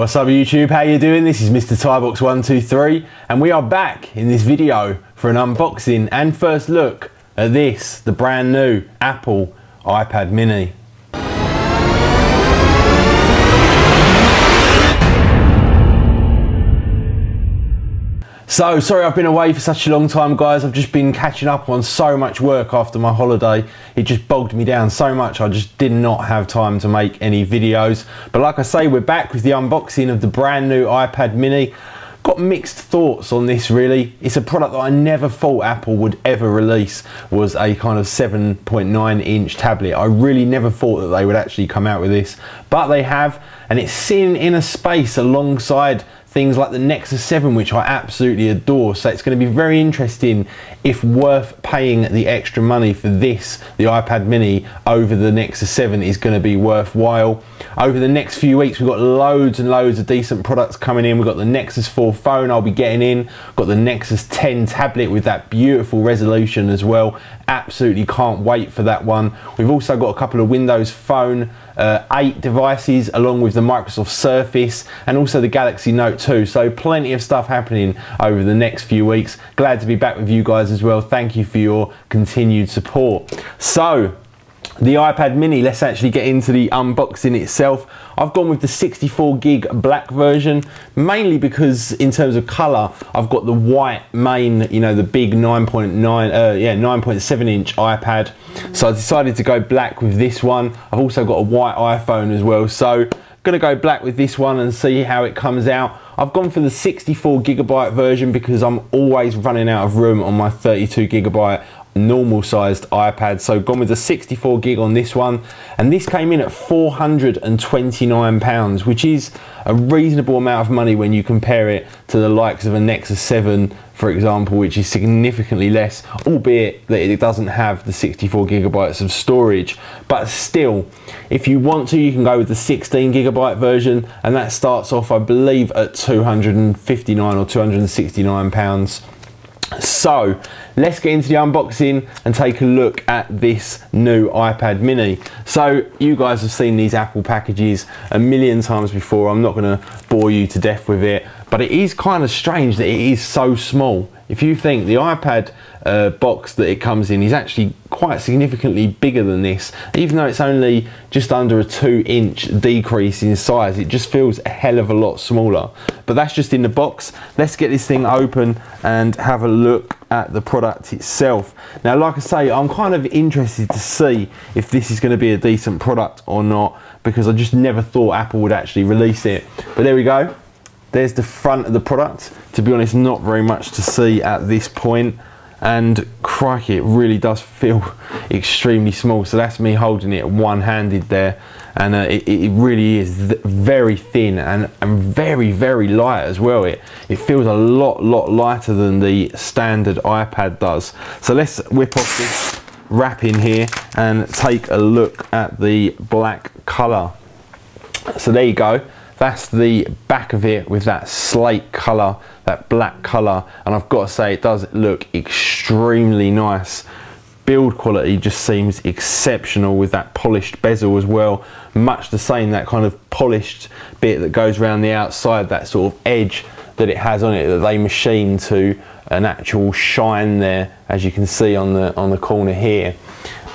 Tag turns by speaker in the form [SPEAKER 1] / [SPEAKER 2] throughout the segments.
[SPEAKER 1] What's up YouTube, how you doing? This is Mr. ThaiBox123 and we are back in this video for an unboxing and first look at this, the brand new Apple iPad mini. So, sorry I've been away for such a long time guys, I've just been catching up on so much work after my holiday. It just bogged me down so much, I just did not have time to make any videos. But like I say, we're back with the unboxing of the brand new iPad mini. Got mixed thoughts on this really. It's a product that I never thought Apple would ever release was a kind of 7.9 inch tablet. I really never thought that they would actually come out with this, but they have, and it's sitting in a space alongside things like the Nexus 7, which I absolutely adore. So it's going to be very interesting if worth paying the extra money for this, the iPad mini, over the Nexus 7 is going to be worthwhile. Over the next few weeks, we've got loads and loads of decent products coming in. We've got the Nexus 4 phone I'll be getting in, got the Nexus 10 tablet with that beautiful resolution as well. Absolutely can't wait for that one. We've also got a couple of Windows Phone uh, 8 devices along with the Microsoft Surface and also the Galaxy Note 2. So plenty of stuff happening over the next few weeks. Glad to be back with you guys as well. Thank you for your continued support. So the iPad mini, let's actually get into the unboxing itself. I've gone with the 64 gig black version, mainly because in terms of color, I've got the white main, you know, the big 9.9, uh, yeah, 9.7 inch iPad. So I decided to go black with this one. I've also got a white iPhone as well. So gonna go black with this one and see how it comes out. I've gone for the 64 gigabyte version because I'm always running out of room on my 32 gigabyte normal sized iPad. So gone with the 64 gig on this one. And this came in at 429 pounds, which is a reasonable amount of money when you compare it to the likes of a Nexus 7, for example, which is significantly less, albeit that it doesn't have the 64 gigabytes of storage. But still, if you want to, you can go with the 16 gigabyte version, and that starts off, I believe, at 259 or 269 pounds. So let's get into the unboxing and take a look at this new iPad mini. So you guys have seen these Apple packages a million times before. I'm not gonna bore you to death with it, but it is kind of strange that it is so small. If you think the iPad uh, box that it comes in is actually quite significantly bigger than this, even though it's only just under a two inch decrease in size, it just feels a hell of a lot smaller. But that's just in the box. Let's get this thing open and have a look at the product itself. Now, like I say, I'm kind of interested to see if this is gonna be a decent product or not, because I just never thought Apple would actually release it. But there we go. There's the front of the product. To be honest, not very much to see at this point. And crikey, it really does feel extremely small. So that's me holding it one-handed there. And uh, it, it, really is very thin and, and very, very light as well. It, it feels a lot, lot lighter than the standard iPad does. So let's whip off this wrapping here and take a look at the black color. So there you go. That's the back of it with that slate color, that black color. And I've got to say, it does look extremely nice. Build quality just seems exceptional with that polished bezel as well. Much the same, that kind of polished bit that goes around the outside, that sort of edge that it has on it that they machine to an actual shine there, as you can see on the on the corner here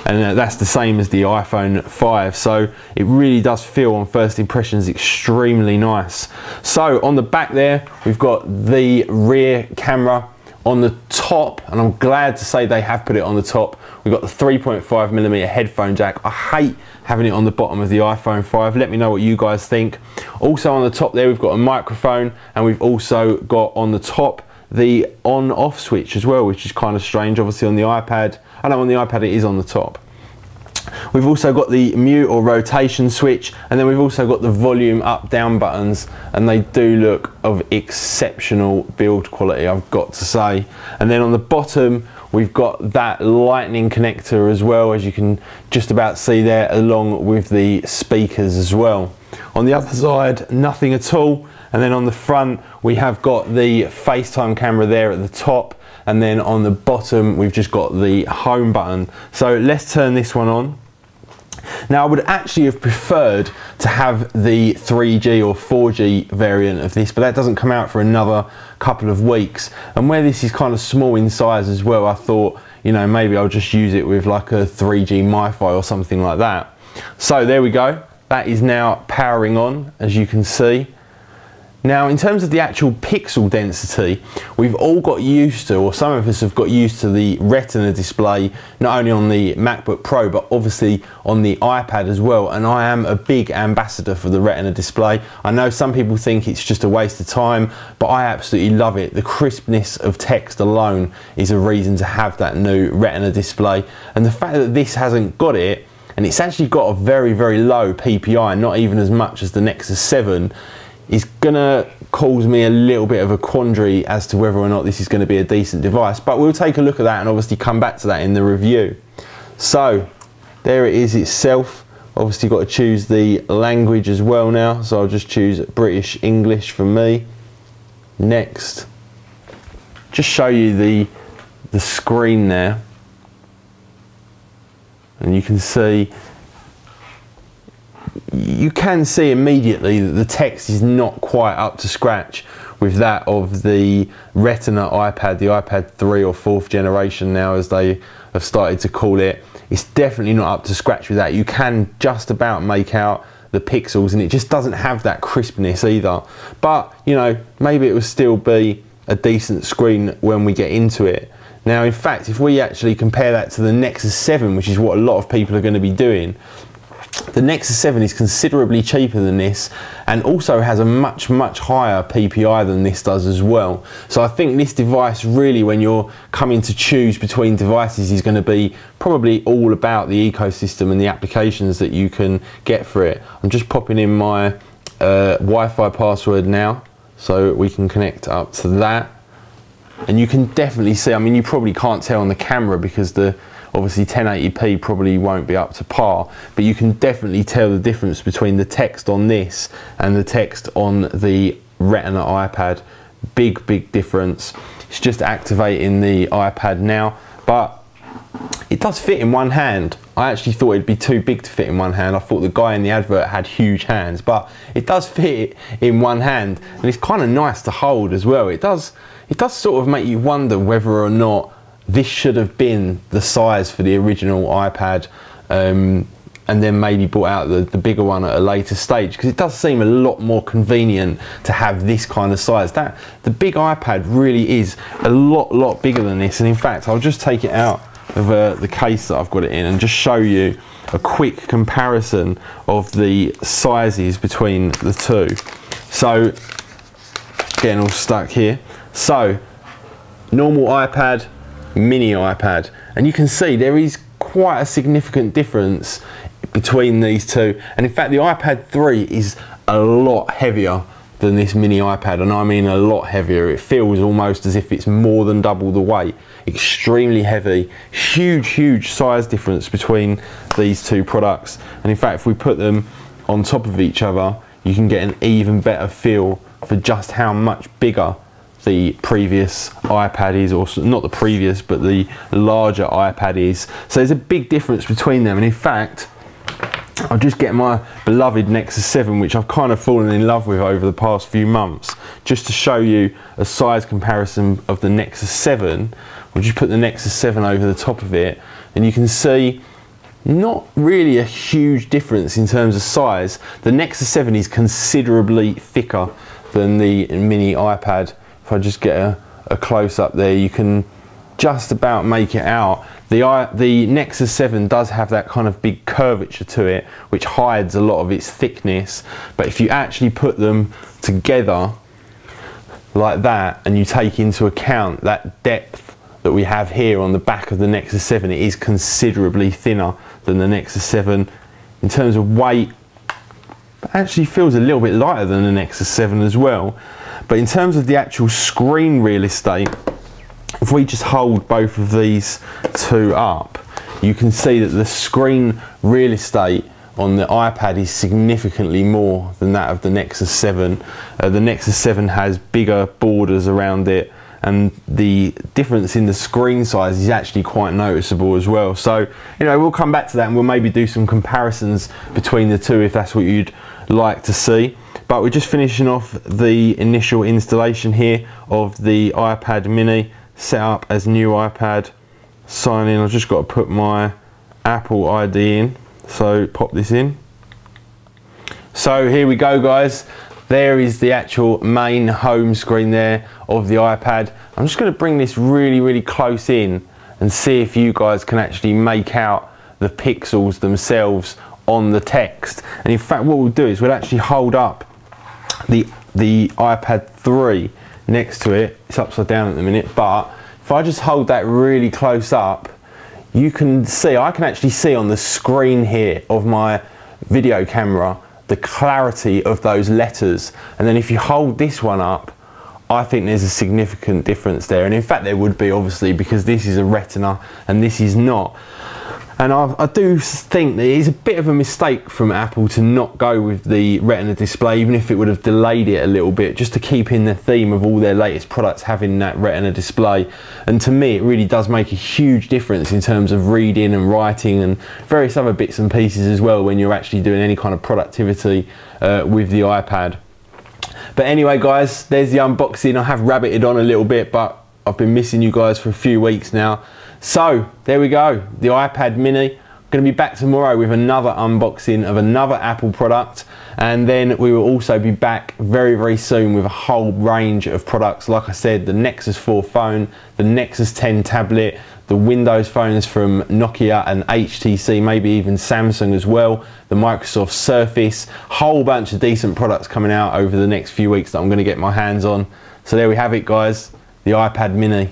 [SPEAKER 1] and uh, that's the same as the iPhone 5 so it really does feel on first impressions extremely nice. So on the back there we've got the rear camera on the top and I'm glad to say they have put it on the top. We've got the 3.5 millimeter headphone jack. I hate having it on the bottom of the iPhone 5 let me know what you guys think. Also on the top there we've got a microphone and we've also got on the top the on off switch as well which is kind of strange obviously on the iPad Know on the iPad it is on the top We've also got the mute or rotation switch and then we've also got the volume up down buttons and they do look of exceptional build quality I've got to say. And then on the bottom we've got that lightning connector as well as you can just about see there along with the speakers as well. On the other side nothing at all and then on the front we have got the FaceTime camera there at the top and then on the bottom we've just got the home button so let's turn this one on Now I would actually have preferred to have the 3G or 4G variant of this, but that doesn't come out for another couple of weeks. And where this is kind of small in size as well, I thought, you know, maybe I'll just use it with like a 3G MiFi or something like that. So there we go. That is now powering on, as you can see. Now, in terms of the actual pixel density, we've all got used to, or some of us have got used to the Retina display, not only on the MacBook Pro, but obviously on the iPad as well. And I am a big ambassador for the Retina display. I know some people think it's just a waste of time, but I absolutely love it. The crispness of text alone is a reason to have that new Retina display. And the fact that this hasn't got it, and it's actually got a very, very low PPI, not even as much as the Nexus 7, is gonna cause me a little bit of a quandary as to whether or not this is gonna be a decent device, but we'll take a look at that and obviously come back to that in the review. So, there it is itself. Obviously got to choose the language as well now, so I'll just choose British English for me. Next. Just show you the, the screen there. And you can see you can see immediately that the text is not quite up to scratch with that of the Retina iPad, the iPad 3 or 4th generation now as they have started to call it. It's definitely not up to scratch with that. You can just about make out the pixels and it just doesn't have that crispness either. But, you know, maybe it will still be a decent screen when we get into it. Now, in fact, if we actually compare that to the Nexus 7, which is what a lot of people are going to be doing, the Nexus 7 is considerably cheaper than this and also has a much, much higher PPI than this does as well. So I think this device really, when you're coming to choose between devices, is going to be probably all about the ecosystem and the applications that you can get for it. I'm just popping in my uh, Wi-Fi password now so we can connect up to that. And you can definitely see, I mean, you probably can't tell on the camera because the Obviously 1080p probably won't be up to par, but you can definitely tell the difference between the text on this and the text on the Retina iPad. Big, big difference. It's just activating the iPad now, but it does fit in one hand. I actually thought it'd be too big to fit in one hand. I thought the guy in the advert had huge hands, but it does fit in one hand and it's kind of nice to hold as well. It does, it does sort of make you wonder whether or not this should have been the size for the original iPad um, and then maybe brought out the, the bigger one at a later stage because it does seem a lot more convenient to have this kind of size. That the big iPad really is a lot lot bigger than this and in fact I'll just take it out of uh, the case that I've got it in and just show you a quick comparison of the sizes between the two. So getting all stuck here. So normal iPad mini iPad and you can see there is quite a significant difference between these two. And in fact the iPad 3 is a lot heavier than this mini iPad and I mean a lot heavier. It feels almost as if it's more than double the weight. Extremely heavy huge huge size difference between these two products. And in fact if we put them on top of each other you can get an even better feel for just how much bigger the previous iPad is, or not the previous, but the larger iPad is. So there's a big difference between them. And in fact, I'll just get my beloved Nexus 7, which I've kind of fallen in love with over the past few months, just to show you a size comparison of the Nexus 7. We'll just put the Nexus 7 over the top of it, and you can see not really a huge difference in terms of size. The Nexus 7 is considerably thicker than the mini iPad if I just get a, a close up there, you can just about make it out. The, the Nexus 7 does have that kind of big curvature to it, which hides a lot of its thickness. But if you actually put them together like that, and you take into account that depth that we have here on the back of the Nexus 7, it is considerably thinner than the Nexus 7. In terms of weight, it actually feels a little bit lighter than the Nexus 7 as well. But in terms of the actual screen real estate, if we just hold both of these two up, you can see that the screen real estate on the iPad is significantly more than that of the Nexus 7. Uh, the Nexus 7 has bigger borders around it and the difference in the screen size is actually quite noticeable as well. So, you know, we'll come back to that and we'll maybe do some comparisons between the two if that's what you'd like to see. But we're just finishing off the initial installation here of the iPad mini set up as new iPad. Sign in, I've just got to put my Apple ID in. So pop this in. So here we go guys. There is the actual main home screen there of the iPad. I'm just going to bring this really, really close in and see if you guys can actually make out the pixels themselves on the text. And in fact, what we'll do is we'll actually hold up the, the iPad 3 next to it. It's upside down at the minute, but if I just hold that really close up, you can see, I can actually see on the screen here of my video camera the clarity of those letters. And then if you hold this one up, I think there's a significant difference there. And in fact, there would be obviously because this is a retina and this is not. And I, I, do think that it is a bit of a mistake from Apple to not go with the Retina display, even if it would have delayed it a little bit, just to keep in the theme of all their latest products having that Retina display. And to me, it really does make a huge difference in terms of reading and writing and various other bits and pieces as well when you're actually doing any kind of productivity uh, with the iPad. But anyway, guys, there's the unboxing. I have rabbited on a little bit, but I've been missing you guys for a few weeks now. So there we go, the iPad mini. Going to be back tomorrow with another unboxing of another Apple product and then we will also be back very very soon with a whole range of products like I said the Nexus 4 phone, the Nexus 10 tablet, the Windows phones from Nokia and HTC, maybe even Samsung as well, the Microsoft Surface, whole bunch of decent products coming out over the next few weeks that I'm going to get my hands on. So there we have it guys, the iPad mini.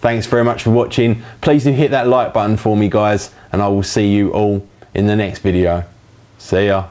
[SPEAKER 1] Thanks very much for watching. Please do hit that like button for me guys and I will see you all in the next video. See ya.